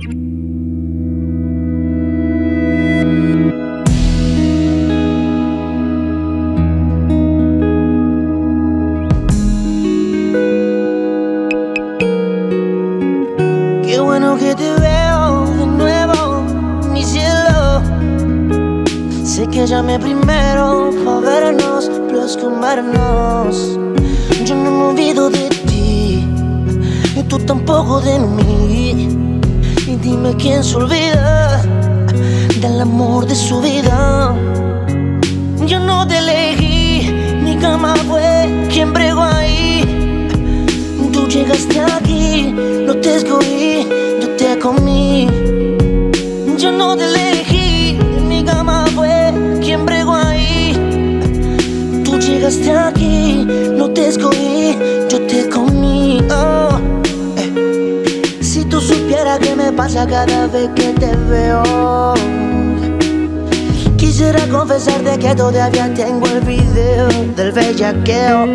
Qué bueno que te veo de nuevo, mi cielo. Sé que llamé primero para vernos, plasmarnos. Yo no me olvido de ti, y tú tampoco de mí. Dime quién se olvida del amor de su vida. Yo no te elegí, mi cama fue quien bregó ahí. Tú llegaste aquí, no te escogí, yo te comí. Yo no te elegí, mi cama fue quien bregó ahí. Tú llegaste aquí, tú supieras qué me pasa cada vez que te veo. Quisiera confesarte que todavía tengo el video del bellaqueo.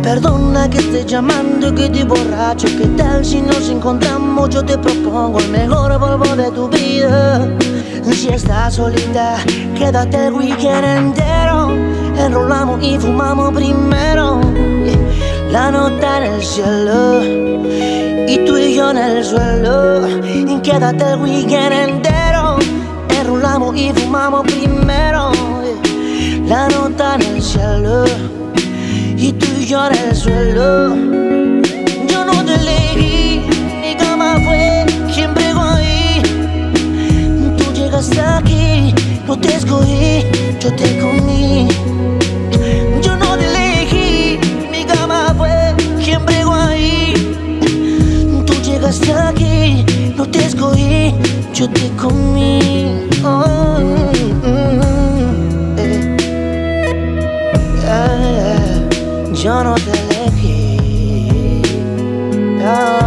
Perdona que esté llamando que estoy borracho. ¿Qué tal si nos encontramos? Yo te propongo el mejor polvo de tu vida. Si estás solita, quédate el weekend entero. Enrolamos y fumamos primero. La nota en el cielo. Y tú en el suelo. Y quédate el weekend entero. Enrolamos y fumamos primero. La nota en el cielo. Y tú y yo en el suelo. Yo no te elegí Mi cama fue quien bregó ahí Tú llegaste aquí No te escogí Yo te comí cogí, yo te comí. Oh, mm, mm, mm. Eh, eh, eh, yo no te elegí. Oh.